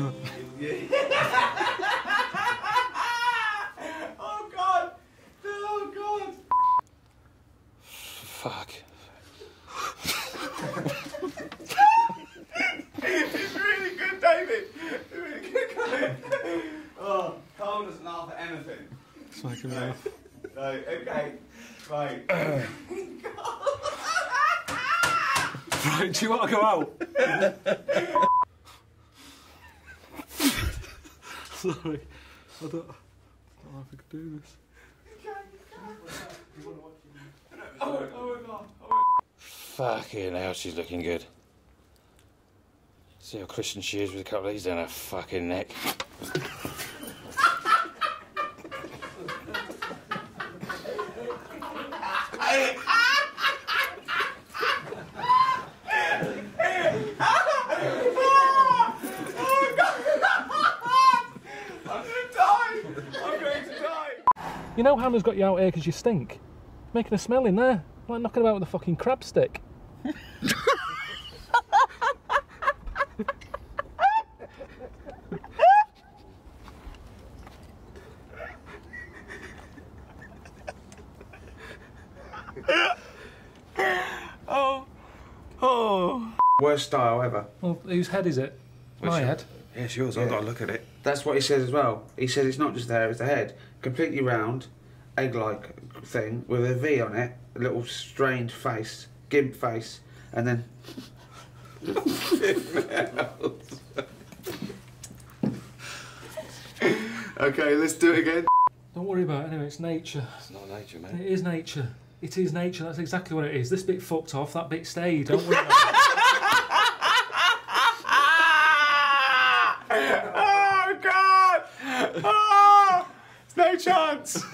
oh god! Oh god! Fuck. It's really good, David. It's really good, oh, Colin. Oh, Karl doesn't laugh at anything. Fucking hell. Right, okay. Right. Right, do you want to go out? Sorry. I don't, I don't know if I could do this. Oh, oh god. Fucking hell, she's looking good. See how Christian she is with a couple of these down her fucking neck. You know Hannah's got you out here because you stink? Making a smell in there. Like knocking about with a fucking crab stick. oh. Oh. Worst style ever. Well, whose head is it? My head. Yeah, it's yours. I've got to look at it. That's what he says as well. He says it's not just the hair, it's the head. Completely round, egg-like thing with a V on it, a little strained face, gimp face, and then... okay, let's do it again. Don't worry about it anyway, it's nature. It's not nature, It mate. is nature. It is nature, that's exactly what it is. This bit fucked off, that bit stayed. Don't worry about it. There's no chance!